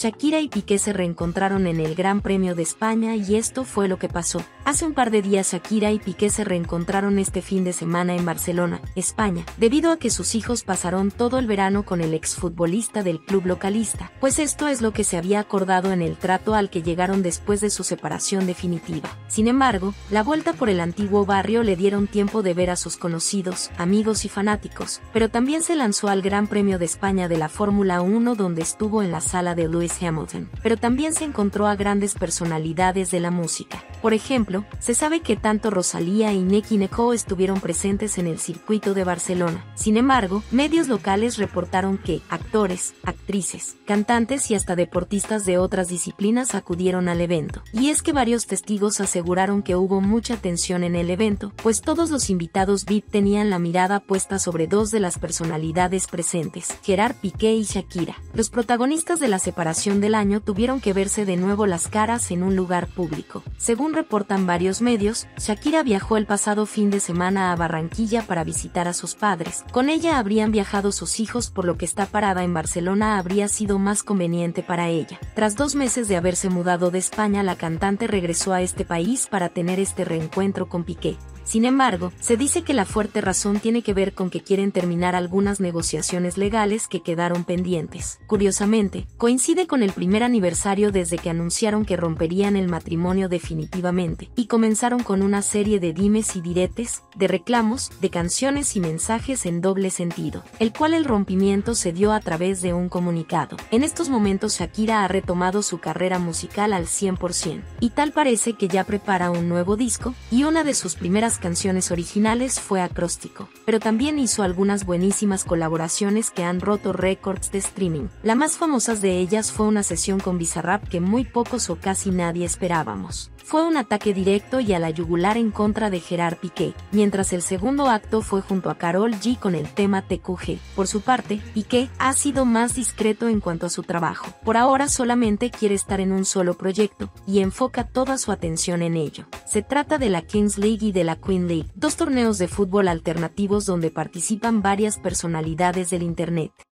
Shakira y Piqué se reencontraron en el Gran Premio de España y esto fue lo que pasó. Hace un par de días Shakira y Piqué se reencontraron este fin de semana en Barcelona, España, debido a que sus hijos pasaron todo el verano con el exfutbolista del club localista, pues esto es lo que se había acordado en el trato al que llegaron después de su separación definitiva. Sin embargo, la vuelta por el antiguo barrio le dieron tiempo de ver a sus conocidos, amigos y fanáticos, pero también se lanzó al Gran Premio de España de la Fórmula 1 donde estuvo en la sala de Hamilton, pero también se encontró a grandes personalidades de la música. Por ejemplo, se sabe que tanto Rosalía y Nicky Nicole estuvieron presentes en el circuito de Barcelona. Sin embargo, medios locales reportaron que actores, actrices, cantantes y hasta deportistas de otras disciplinas acudieron al evento. Y es que varios testigos aseguraron que hubo mucha tensión en el evento, pues todos los invitados VIP tenían la mirada puesta sobre dos de las personalidades presentes, Gerard Piqué y Shakira. Los protagonistas de la separación del año tuvieron que verse de nuevo las caras en un lugar público. Según reportan varios medios, Shakira viajó el pasado fin de semana a Barranquilla para visitar a sus padres. Con ella habrían viajado sus hijos por lo que está parada en Barcelona habría sido más conveniente para ella. Tras dos meses de haberse mudado de España, la cantante regresó a este país para tener este reencuentro con Piqué. Sin embargo, se dice que la fuerte razón tiene que ver con que quieren terminar algunas negociaciones legales que quedaron pendientes. Curiosamente, coincide con el primer aniversario desde que anunciaron que romperían el matrimonio definitivamente, y comenzaron con una serie de dimes y diretes, de reclamos, de canciones y mensajes en doble sentido, el cual el rompimiento se dio a través de un comunicado. En estos momentos Shakira ha retomado su carrera musical al 100%, y tal parece que ya prepara un nuevo disco, y una de sus primeras canciones originales fue acróstico, pero también hizo algunas buenísimas colaboraciones que han roto récords de streaming. La más famosas de ellas fue una sesión con Bizarrap que muy pocos o casi nadie esperábamos. Fue un ataque directo y a la yugular en contra de Gerard Piqué, mientras el segundo acto fue junto a Carol G con el tema TQG. Por su parte, Piqué ha sido más discreto en cuanto a su trabajo. Por ahora solamente quiere estar en un solo proyecto, y enfoca toda su atención en ello. Se trata de la Kings League y de la Queen League, dos torneos de fútbol alternativos donde participan varias personalidades del Internet.